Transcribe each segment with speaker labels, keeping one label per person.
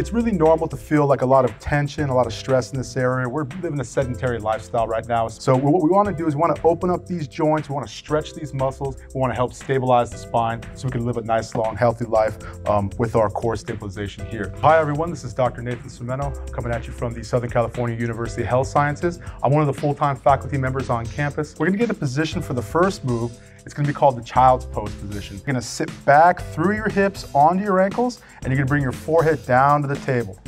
Speaker 1: It's really normal to feel like a lot of tension, a lot of stress in this area. We're living a sedentary lifestyle right now. So what we wanna do is we wanna open up these joints, we wanna stretch these muscles, we wanna help stabilize the spine so we can live a nice, long, healthy life um, with our core stabilization here. Hi everyone, this is Dr. Nathan Sermeno coming at you from the Southern California University Health Sciences. I'm one of the full-time faculty members on campus. We're gonna get a position for the first move it's gonna be called the child's pose position. You're gonna sit back through your hips onto your ankles, and you're gonna bring your forehead down to the table.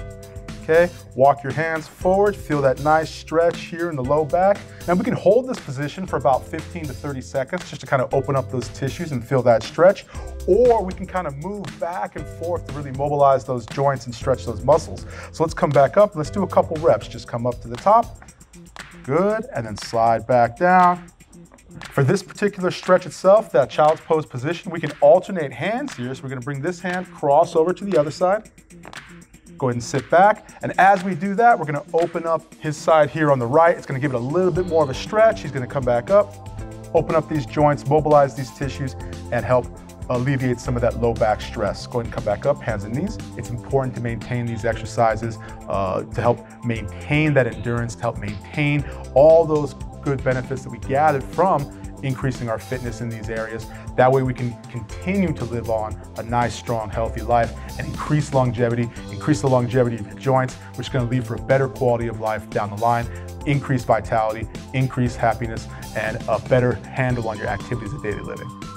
Speaker 1: Okay, walk your hands forward, feel that nice stretch here in the low back. Now we can hold this position for about 15 to 30 seconds just to kind of open up those tissues and feel that stretch. Or we can kind of move back and forth to really mobilize those joints and stretch those muscles. So let's come back up. Let's do a couple reps. Just come up to the top. Good, and then slide back down. For this particular stretch itself, that child's pose position, we can alternate hands here. So we're gonna bring this hand, cross over to the other side. Go ahead and sit back. And as we do that, we're gonna open up his side here on the right. It's gonna give it a little bit more of a stretch. He's gonna come back up, open up these joints, mobilize these tissues, and help alleviate some of that low back stress. Go ahead and come back up, hands and knees. It's important to maintain these exercises uh, to help maintain that endurance, to help maintain all those good benefits that we gathered from increasing our fitness in these areas. That way we can continue to live on a nice, strong, healthy life and increase longevity, increase the longevity of your joints, which is gonna lead for a better quality of life down the line, increase vitality, increase happiness, and a better handle on your activities of daily living.